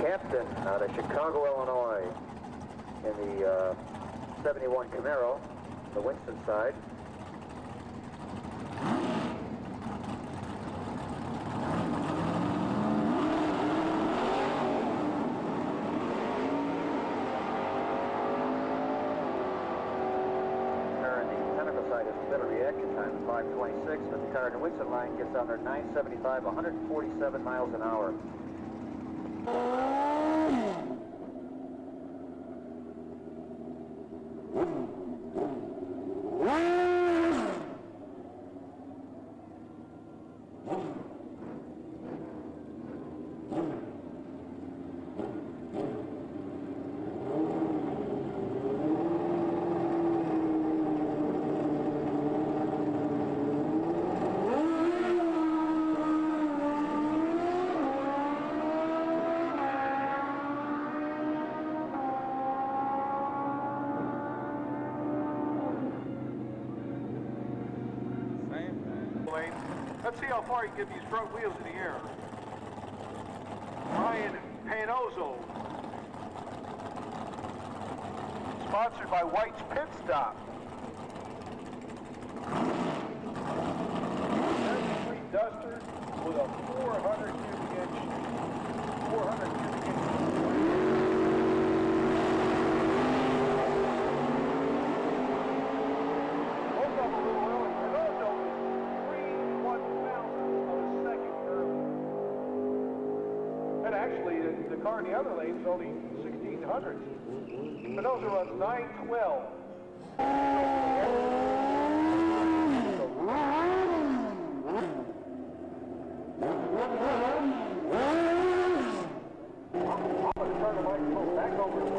Captain out of Chicago, Illinois, in the uh, 71 Camaro, the Winston side. Time 526, but the car in the Winston line gets on there 975, 147 miles an hour. Mm-hmm. Lane. Let's see how far you can get these front wheels in the air. Ryan Panozzo. Sponsored by White's Pit Stop. actually, the, the car in the other lane is only 1600. But those are on 912. I'm going to turn the microphone back over to